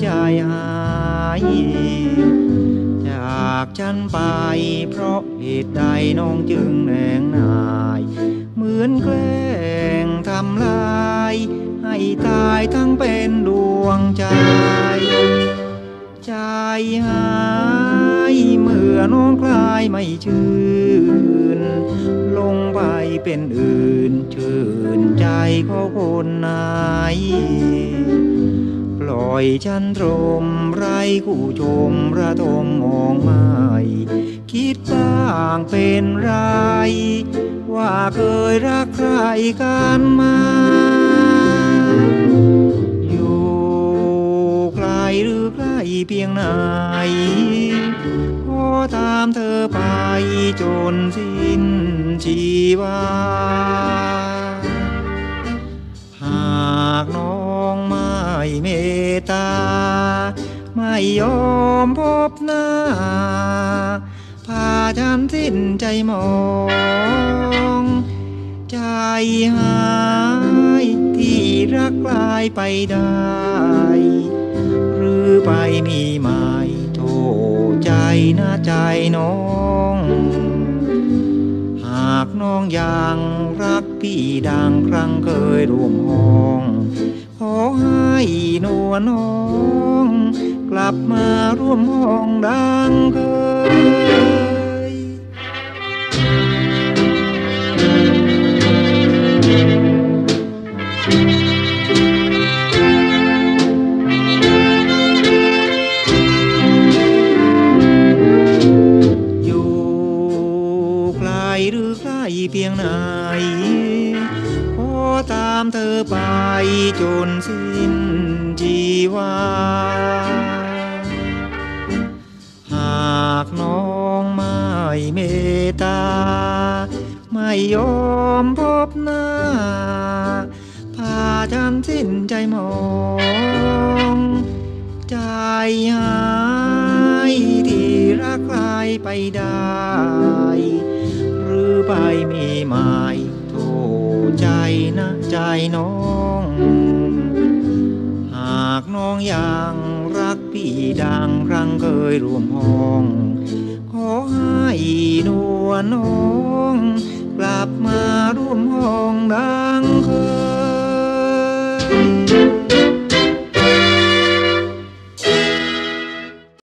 ใจหายจากฉันไปเพราะเหตุใดน้องจึงแหนงนาย เหมือนแกล้งทำลาย ให้ตายทั้งเป็นดวงใจ ใจหายเมื่อน้องคลายไม่ชื่น ลงไปเป็นอื่นชื่นใจของคนไหน ล่อยฉันตรมไรคู่ชมระทมมองไม่คิดบ้างเป็นไร ว่าเคยรักใครกันมา อยู่ไกลหรือใกล้เพียงไหนขอตามเธอไปจนสิ้นชีวา ไม่ยอมพบหน้า พาฉันสิ้นใจมอง ใจหายที่รักกลายไปได้ หรือไปมีหมายโทษใจนะใจน้องหากน้องยังรักพี่ดังครั้งเคยร่วมห้อง ขอให้นวลน้อง ลับมาร่วมห้องดังเคยอยู่ไกลหรือใกล้เพียงไหนขอตามเธอไปจนสิ้นชี ไม่เมตตา ไม่ยอมพบหน้า พาฉันสิ้นใจมอง ใจหายที่รักใครไปได้ หรือไปมีหมายโทษใจนะใจน้อง น้องอย่างรักพี่ดังครั้งเคยร่วมห้อง ขอให้นวลน้อง กลับมาร่วมห้องดังเคย